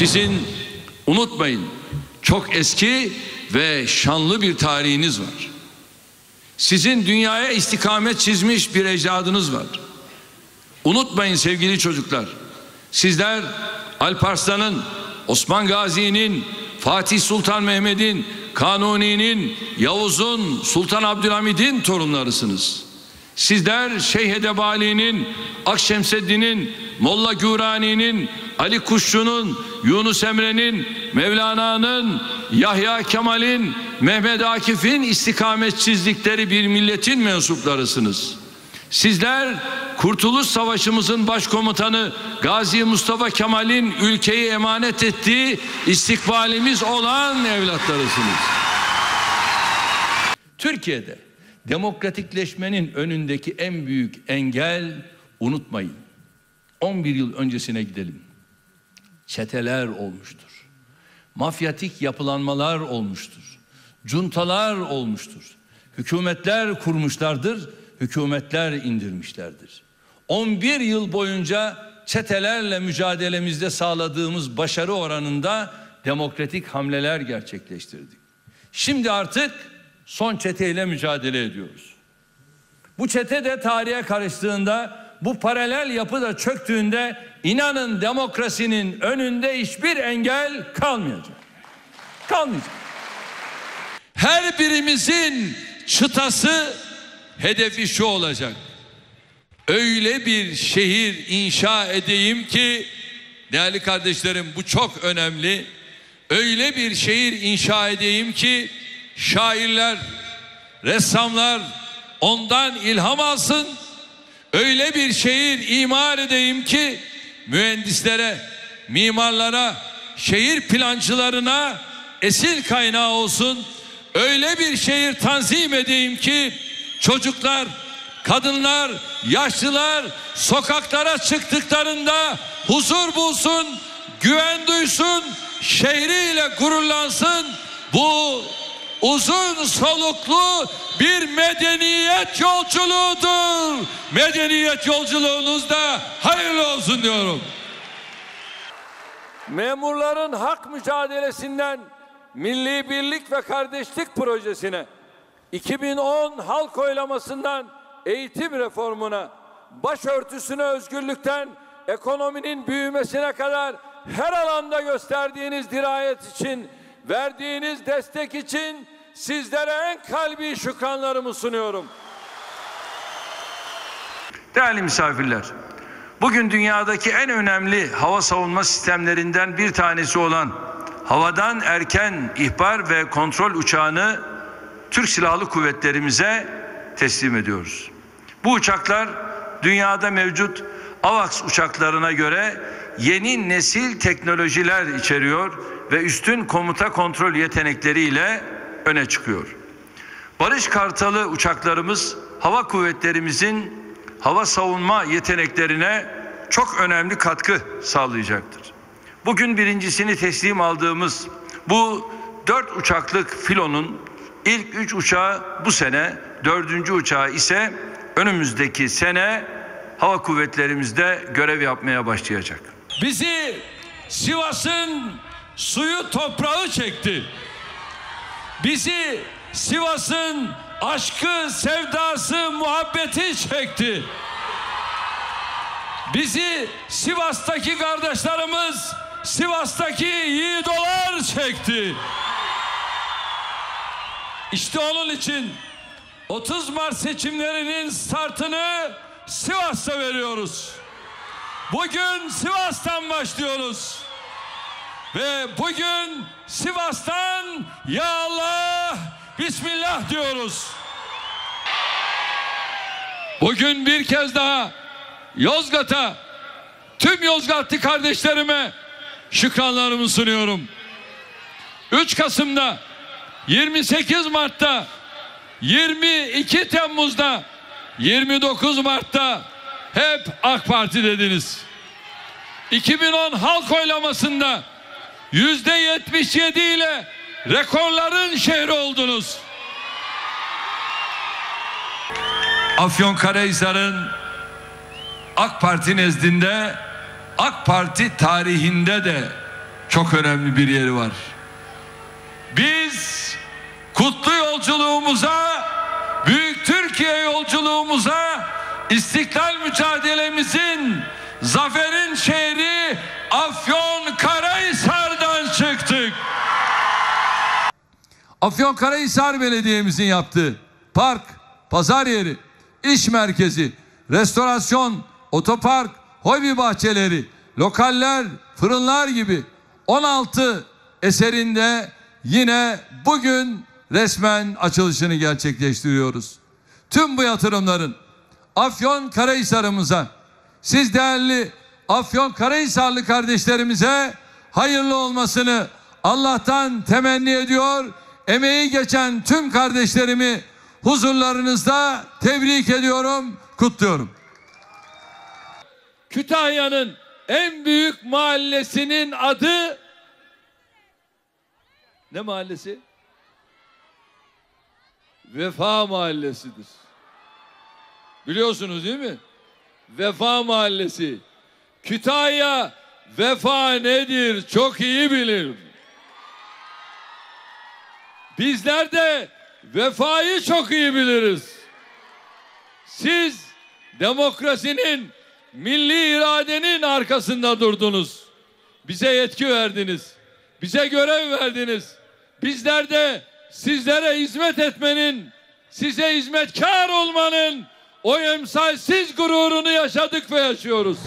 Sizin unutmayın çok eski ve şanlı bir tarihiniz var. Sizin dünyaya istikamet çizmiş bir ecdadınız var. Unutmayın sevgili çocuklar. Sizler Alparslan'ın, Osman Gazi'nin, Fatih Sultan Mehmet'in, Kanuni'nin, Yavuz'un, Sultan Abdülhamid'in torunlarısınız. Sizler Şeyh Edebali'nin, Akşemseddin'in, Molla Gürani'nin, Ali Kuşçu'nun, Yunus Emre'nin, Mevlana'nın, Yahya Kemal'in, Mehmet Akif'in istikamet çizdikleri bir milletin mensuplarısınız. Sizler Kurtuluş Savaşımızın başkomutanı Gazi Mustafa Kemal'in ülkeyi emanet ettiği istikbalimiz olan evlatlarısınız. Türkiye'de demokratikleşmenin önündeki en büyük engel unutmayın. 11 yıl öncesine gidelim. Çeteler olmuştur. Mafyatik yapılanmalar olmuştur. Cuntalar olmuştur. Hükümetler kurmuşlardır, hükümetler indirmişlerdir. 11 yıl boyunca çetelerle mücadelemizde sağladığımız başarı oranında demokratik hamleler gerçekleştirdik. Şimdi artık son çeteyle mücadele ediyoruz. Bu çete de tarihe karıştığında, bu paralel yapı da çöktüğünde inanın demokrasinin önünde hiçbir engel kalmayacak. Kalmayacak. Her birimizin çıtası hedefi şu olacak. Öyle bir şehir inşa edeyim ki değerli kardeşlerim bu çok önemli. Öyle bir şehir inşa edeyim ki şairler, ressamlar ondan ilham alsın. Öyle bir şehir imar edeyim ki mühendislere, mimarlara, şehir plancılarına esil kaynağı olsun. Öyle bir şehir tanzim edeyim ki çocuklar, kadınlar, yaşlılar sokaklara çıktıklarında huzur bulsun, güven duysun, şehriyle gururlansın. Bu uzun soluklu bir medeniyet yolculuğudur. Medeniyet yolculuğunuzda hayırlı olsun diyorum. Memurların hak mücadelesinden Milli Birlik ve Kardeşlik Projesi'ne 2010 halk oylamasından eğitim reformuna, başörtüsüne özgürlükten ekonominin büyümesine kadar her alanda gösterdiğiniz dirayet için, verdiğiniz destek için sizlere en kalbi şükranlarımı sunuyorum. Değerli misafirler, bugün dünyadaki en önemli hava savunma sistemlerinden bir tanesi olan havadan erken ihbar ve kontrol uçağını Türk Silahlı Kuvvetlerimize teslim ediyoruz. Bu uçaklar dünyada mevcut AVAX uçaklarına göre yeni nesil teknolojiler içeriyor ve üstün komuta kontrol yetenekleriyle öne çıkıyor. Barış Kartalı uçaklarımız hava kuvvetlerimizin hava savunma yeteneklerine çok önemli katkı sağlayacaktır. Bugün birincisini teslim aldığımız bu dört uçaklık filonun ilk üç uçağı bu sene, dördüncü uçağı ise önümüzdeki sene hava kuvvetlerimizde görev yapmaya başlayacak. Bizi Sivas'ın suyu toprağı çekti. Bizi Sivas'ın aşkı, sevdası, muhabbeti çekti. Bizi Sivas'taki kardeşlerimiz, Sivas'taki yiğidolar çekti. İşte onun için 30 Mart seçimlerinin startını Sivas'ta veriyoruz. Bugün Sivas'tan başlıyoruz. Ve bugün Sivas'tan ya Allah Bismillah diyoruz. Bugün bir kez daha Yozgat'a tüm Yozgatlı kardeşlerime şükranlarımı sunuyorum. 3 Kasım'da 28 Mart'ta 22 Temmuz'da 29 Mart'ta hep AK Parti dediniz. 2010 halk oylamasında yüzde 77 ile rekorların şehri oldunuz. Afyonkarahisar'ın AK Parti nezdinde AK Parti tarihinde de çok önemli bir yeri var. Biz kutlu yolculuğumuza, büyük Türkiye yolculuğumuza, istiklal mücadelemizin, zaferin şehri Afyon çıktık. Afyonkarahisar Belediye'mizin yaptığı park, pazar yeri, iş merkezi, restorasyon, otopark, hobi bahçeleri, lokaller, fırınlar gibi 16 eserinde yine bugün resmen açılışını gerçekleştiriyoruz. Tüm bu yatırımların Afyon Karahisar'ımıza, siz değerli Afyon Karahisarlı kardeşlerimize hayırlı olmasını Allah'tan temenni ediyor. Emeği geçen tüm kardeşlerimi huzurlarınızda tebrik ediyorum, kutluyorum. Kütahya'nın en büyük mahallesinin adı ne mahallesi? Vefa Mahallesi'dir. Biliyorsunuz değil mi? Vefa Mahallesi. Kütahya vefa nedir çok iyi bilir. Bizler de vefayı çok iyi biliriz. Siz demokrasinin, milli iradenin arkasında durdunuz. Bize yetki verdiniz. Bize görev verdiniz. Bizler de sizlere hizmet etmenin, size hizmetkar olmanın o emsalsiz gururunu yaşadık ve yaşıyoruz.